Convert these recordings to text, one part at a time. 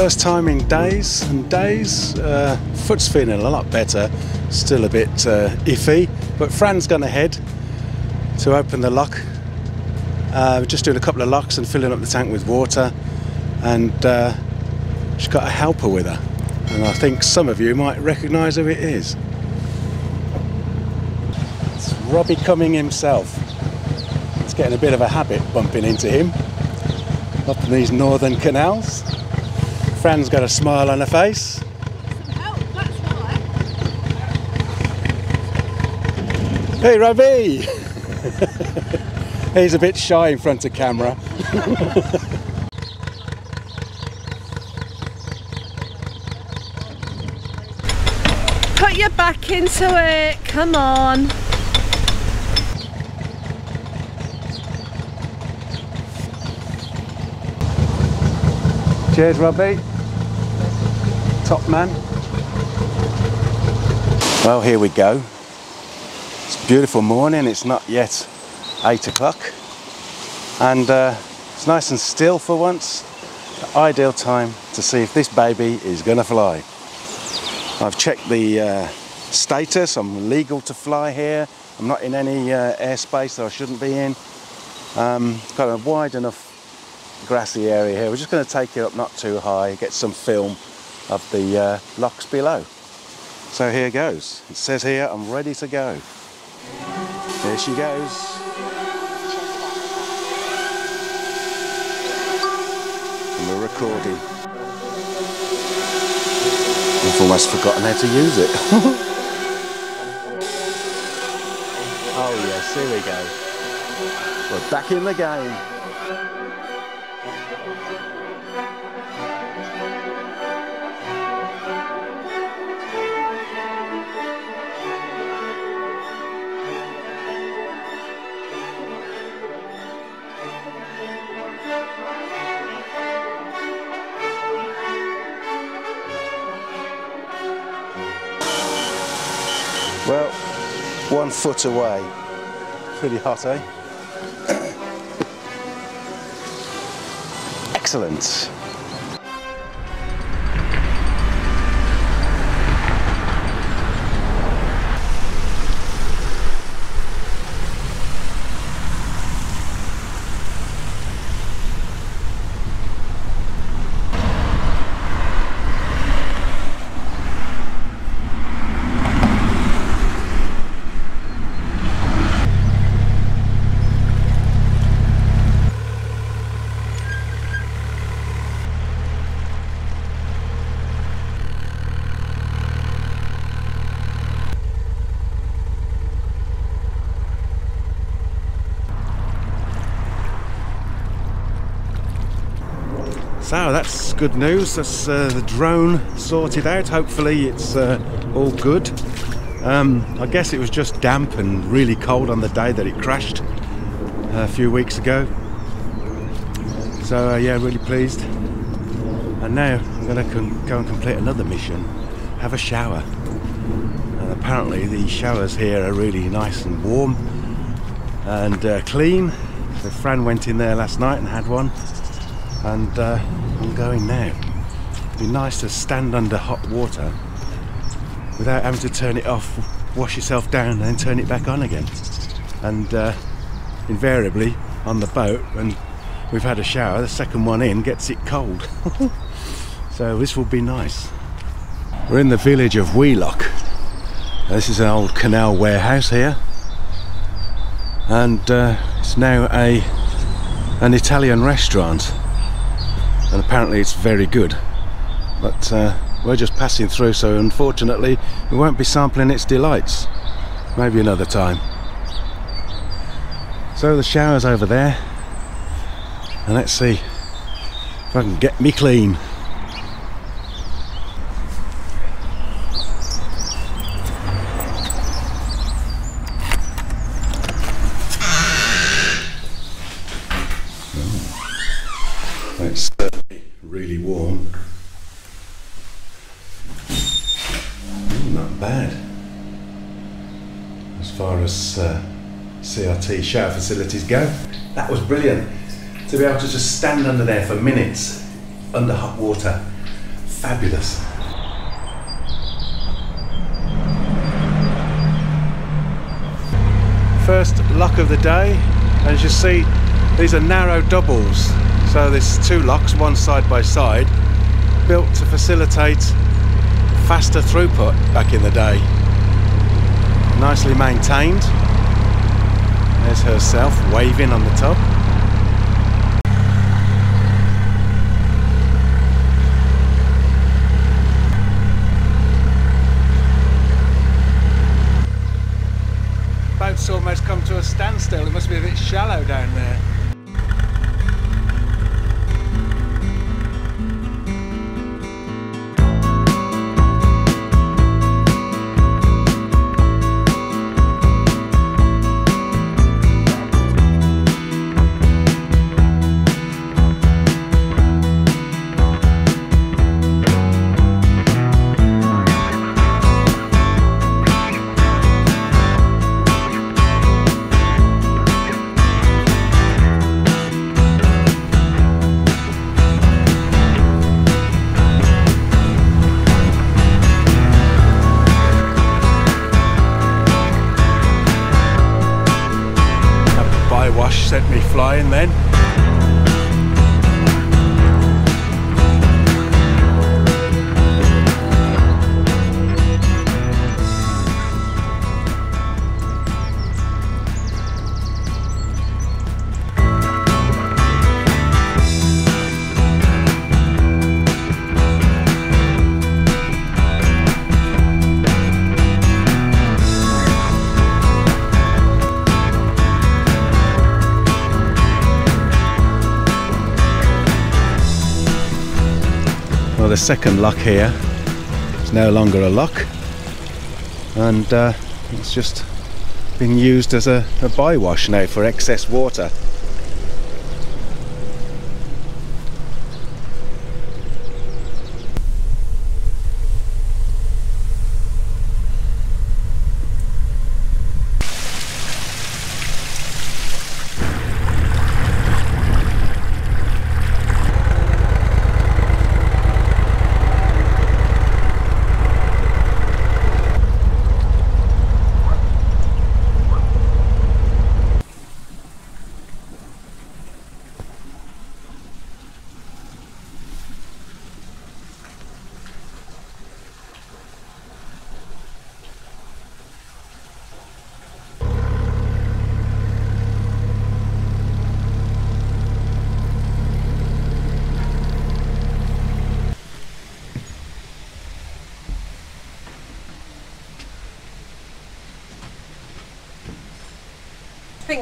First time in days and days. Uh, foot's feeling a lot better. Still a bit uh, iffy, but Fran's gone ahead to open the lock. Uh, we're just doing a couple of locks and filling up the tank with water, and uh, she's got a helper with her. And I think some of you might recognise who it is. It's Robbie Cumming himself. It's getting a bit of a habit bumping into him up in these northern canals. Fran's got a smile on her face. Hey Robbie! He's a bit shy in front of camera. Put your back into it, come on. Cheers, Robbie. Top man. Well, here we go. It's a beautiful morning. It's not yet eight o'clock, and uh, it's nice and still for once. The ideal time to see if this baby is to fly. I've checked the uh, status. I'm legal to fly here. I'm not in any uh, airspace that I shouldn't be in. Um, got a wide enough grassy area here. We're just going to take it up not too high, get some film of the uh, locks below. So here goes. It says here, I'm ready to go. There she goes. And we're recording. I've almost forgotten how to use it. oh yes, here we go. We're back in the game. One foot away. Pretty hot, eh? Excellent. So that's good news. That's uh, the drone sorted out. Hopefully it's uh, all good. Um, I guess it was just damp and really cold on the day that it crashed uh, a few weeks ago. So uh, yeah, really pleased. And now I'm going to go and complete another mission. Have a shower. And apparently the showers here are really nice and warm and uh, clean. So Fran went in there last night and had one and uh, I'm going now. It'd be nice to stand under hot water without having to turn it off, wash yourself down and then turn it back on again. And uh, invariably on the boat when we've had a shower, the second one in gets it cold. so this will be nice. We're in the village of Wheelock. This is an old canal warehouse here and uh, it's now a an Italian restaurant and apparently it's very good. But uh, we're just passing through so unfortunately we won't be sampling its delights. Maybe another time. So the shower's over there. And let's see if I can get me clean It's certainly really warm. Ooh, not bad. As far as uh, CRT shower facilities go, that was brilliant. to be able to just stand under there for minutes under hot water. Fabulous. First lock of the day. As you see, these are narrow doubles. So there's two locks, one side by side, built to facilitate faster throughput back in the day. Nicely maintained. There's herself waving on the top. Boat's almost come to a standstill. It must be a bit shallow down there. Sent me flying then. Second lock here is no longer a lock, and uh, it's just being used as a, a bywash now for excess water.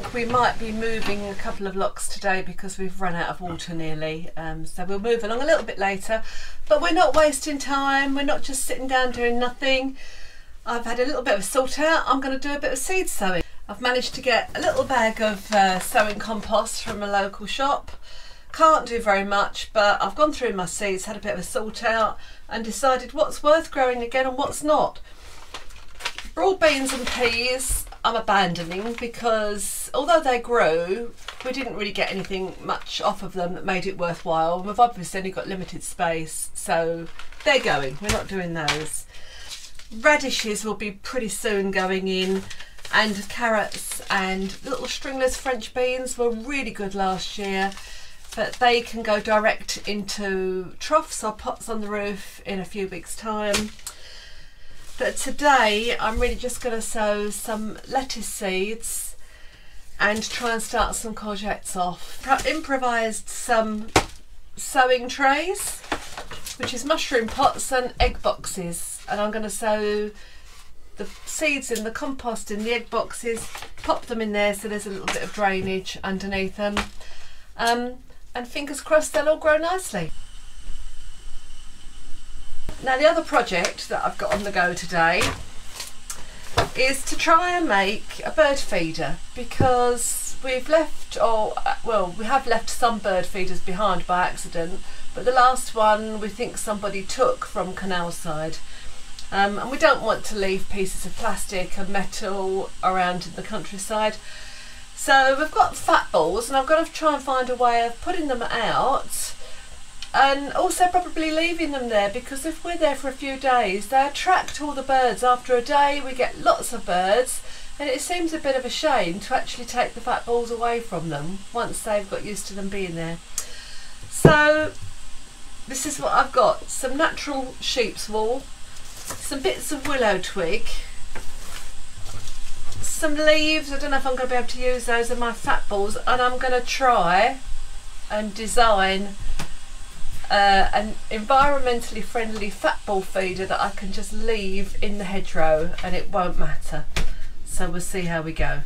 Think we might be moving a couple of locks today because we've run out of water nearly. Um, so we'll move along a little bit later. But we're not wasting time. We're not just sitting down doing nothing. I've had a little bit of sort out. I'm going to do a bit of seed sowing. I've managed to get a little bag of uh, sowing compost from a local shop. Can't do very much, but I've gone through my seeds, had a bit of a sort out, and decided what's worth growing again and what's not. Broad beans and peas I'm abandoning because although they grow, we didn't really get anything much off of them that made it worthwhile. We've obviously only got limited space, so they're going. We're not doing those. Radishes will be pretty soon going in, and carrots and little stringless French beans were really good last year. But they can go direct into troughs or pots on the roof in a few weeks' time. But today I'm really just going to sow some lettuce seeds and try and start some courgettes off. I improvised some sowing trays, which is mushroom pots and egg boxes. And I'm going to sow the seeds in the compost in the egg boxes, pop them in there so there's a little bit of drainage underneath them. Um, and fingers crossed they'll all grow nicely. Now the other project that I've got on the go today is to try and make a bird feeder because we've left, or well, we have left some bird feeders behind by accident, but the last one we think somebody took from canal side. Um, and we don't want to leave pieces of plastic and metal around in the countryside. So we've got fat balls, and I've got to try and find a way of putting them out, and also probably leaving them there because if we're there for a few days, they attract all the birds. After a day, we get lots of birds, and it seems a bit of a shame to actually take the fat balls away from them once they've got used to them being there. So this is what I've got: some natural sheep's wool, some bits of willow twig some leaves. I don't know if I'm going to be able to use those in my fat balls, and I'm going to try and design uh, an environmentally friendly fat ball feeder that I can just leave in the hedgerow and it won't matter. So we'll see how we go.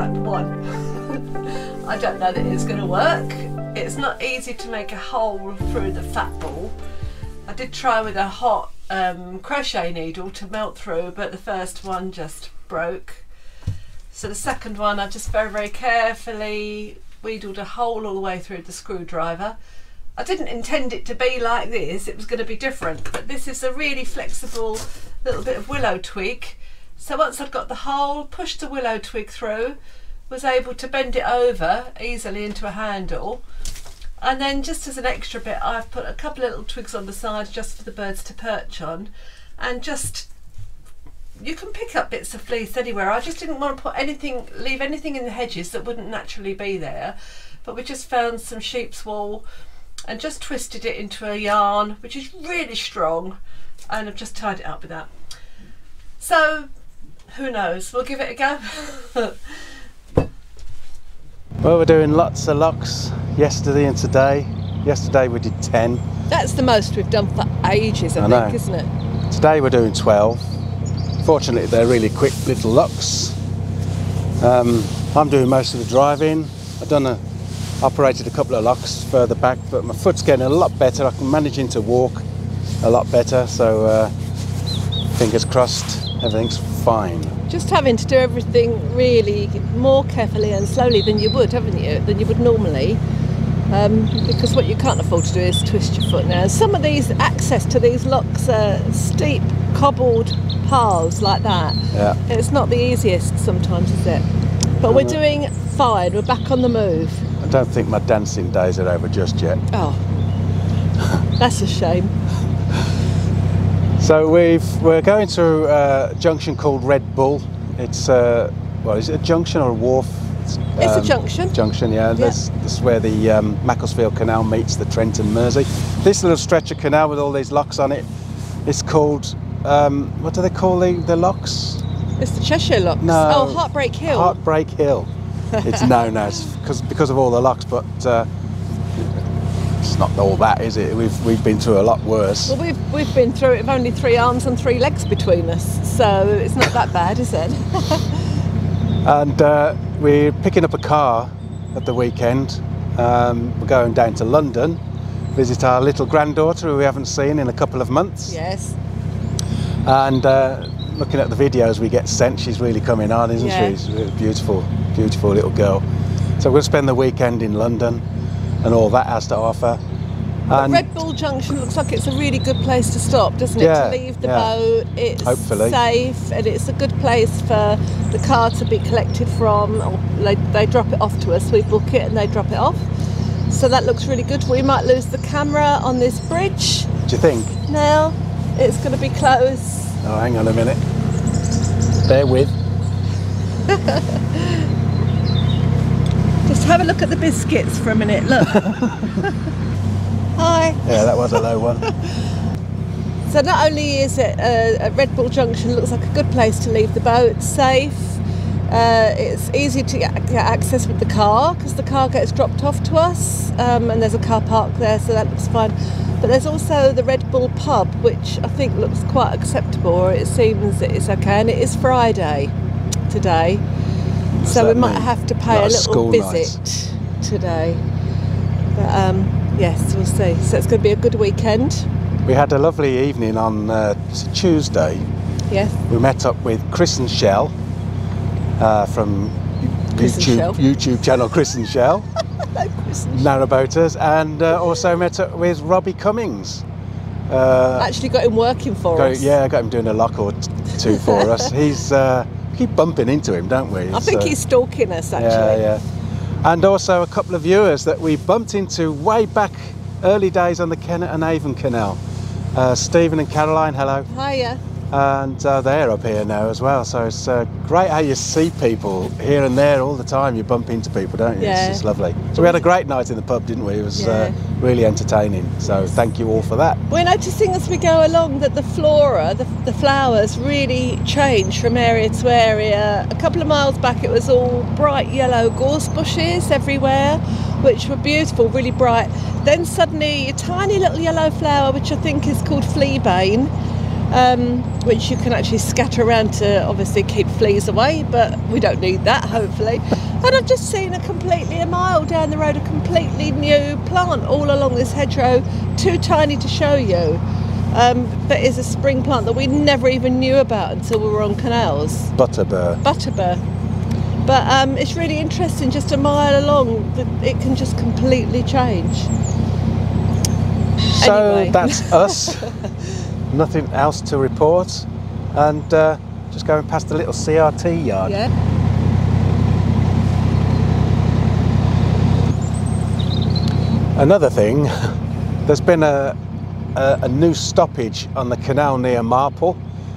Prototype one. I don't know that it's going to work. It's not easy to make a hole through the fat ball. I did try with a hot um, crochet needle to melt through, but the first one just broke. So the second one, I just very, very carefully wheedled a hole all the way through the screwdriver. I didn't intend it to be like this, it was going to be different, but this is a really flexible little bit of willow twig so once I'd got the hole, pushed the willow twig through, was able to bend it over easily into a handle. And then just as an extra bit, I've put a couple of little twigs on the side just for the birds to perch on. And just, you can pick up bits of fleece anywhere. I just didn't want to put anything, leave anything in the hedges that wouldn't naturally be there. But we just found some sheep's wool and just twisted it into a yarn, which is really strong. And I've just tied it up with that. So who knows? We'll give it a go. well, we're doing lots of locks yesterday and today. Yesterday we did 10. That's the most we've done for ages, I, I think, know. isn't it? Today we're doing 12. Fortunately, they're really quick little locks. Um, I'm doing most of the driving. I've done a, operated a couple of locks further back, but my foot's getting a lot better. I'm managing to walk a lot better, so uh, fingers crossed, everything's fine. Just having to do everything really more carefully and slowly than you would, haven't you? Than you would normally. Um, because what you can't afford to do is twist your foot now. Some of these access to these locks are steep, cobbled paths like that. Yeah. It's not the easiest sometimes, is it? But we're doing fine. We're back on the move. I don't think my dancing days are over just yet. Oh, that's a shame. So we've we're going to a junction called Red Bull. It's uh, well, is it a junction or a wharf? It's, um, it's a um, junction. Junction, yeah. yeah. This, this is where the um, Macclesfield Canal meets the Trent and Mersey. This little stretch of canal with all these locks on it, it's called um, what do they call the, the locks? It's the Cheshire locks. No. Oh, Heartbreak Hill. Heartbreak Hill. It's known as because because of all the locks, but. Uh, not all that, is it? We've we've been through a lot worse. Well, we've we've been through it with only three arms and three legs between us, so it's not that bad, is it? and uh, we're picking up a car at the weekend. Um, we're going down to London, visit our little granddaughter who we haven't seen in a couple of months. Yes. And uh, looking at the videos we get sent, she's really coming on, isn't yeah. she? She's a beautiful, beautiful little girl. So we're going to spend the weekend in London and all that has to offer. And Red Bull Junction looks like it's a really good place to stop, doesn't it? Yeah, to leave the yeah. boat. It's Hopefully. safe and it's a good place for the car to be collected from. Or they, they drop it off to us. We book it and they drop it off. So that looks really good. We might lose the camera on this bridge. Do you think? Now it's going to be close. Oh, hang on a minute. Bear with. Have a look at the biscuits for a minute. Look. Hi. Yeah, that was a low one. so not only is it a, a Red Bull Junction looks like a good place to leave the boat, safe. Uh, it's easy to get, get access with the car because the car gets dropped off to us, um, and there's a car park there, so that looks fine. But there's also the Red Bull pub, which I think looks quite acceptable, or it seems that it's okay, and it is Friday today, What's so we might have to pay a little school night. visit today. But um, yes, we'll see. So it's going to be a good weekend. We had a lovely evening on uh, Tuesday. Yes. We met up with Chris and Shell uh, from Chris and YouTube, Shell. YouTube channel Chris and Shell, narrowboaters, and uh, also met up with Robbie Cummings. Uh, Actually, got him working for Go, us. yeah, I got him doing a lock or two for us. He's uh, keep bumping into him, don't we? I think uh, he's stalking us actually. yeah, yeah. And also a couple of viewers that we bumped into way back early days on the Kennet and Avon Canal. Uh, Stephen and Caroline, hello. Hiya. And uh, they're up here now as well. So it's uh, great how you see people here and there all the time. You bump into people, don't you? Yeah. It's just lovely. So we had a great night in the pub, didn't we? It was uh, really entertaining. So thank you all for that. We're noticing as we go along that the flora, the, the flowers, really change from area to area. A couple of miles back, it was all bright yellow gorse bushes everywhere, which were beautiful, really bright. Then suddenly, a tiny little yellow flower, which I think is called fleabane, um, which you can actually scatter around to obviously keep fleas away, but we don't need that, hopefully. and I've just seen a completely, a mile down the road, a completely new plant all along this hedgerow, too tiny to show you. Um, but is a spring plant that we never even knew about until we were on canals, Butterbur. Butterbur. But um, it's really interesting, just a mile along, that it can just completely change. So Anyway. that's us. Nothing else to report. And uh, just going past the little CRT yard. Yeah. Another thing, there's been a, a, a new stoppage on the canal near Marple.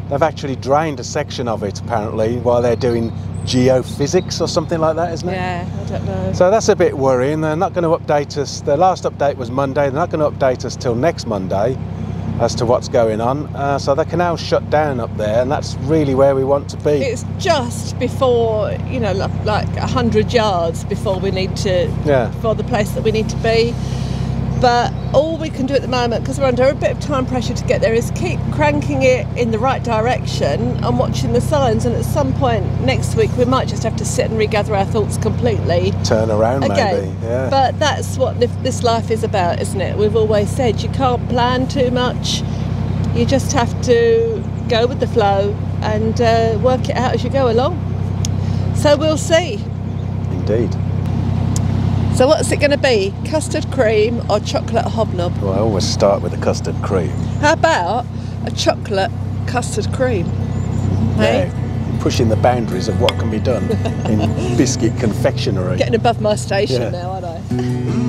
They've actually drained a section of it apparently while they're doing geophysics or something like that, isn't it? Yeah, I don't know. So that's a bit worrying. They're not going to update us. Their last update was Monday. They're not going to update us till next Monday as to what's going on. Uh, so the canal's shut down up there, and that's really where we want to be. It's just before, you know, like, like 100 yards before we need to, Yeah. for the place that we need to be. But all we can do at the moment, because we're under a bit of time pressure to get there, is keep cranking it in the right direction and watching the signs. And at some point next week, we might just have to sit and regather our thoughts completely Turn around, again. maybe. Yeah. But that's what this life is about, isn't it? We've always said you can't plan too much. You just have to go with the flow and uh, work it out as you go along. So we'll see. Indeed. So what's it going to be? Custard cream or chocolate hobnob? Well, I always start with the custard cream. How about a chocolate custard cream? Hey? Yeah, pushing the boundaries of what can be done in biscuit confectionery. Getting above my station Yeah. now, aren't I?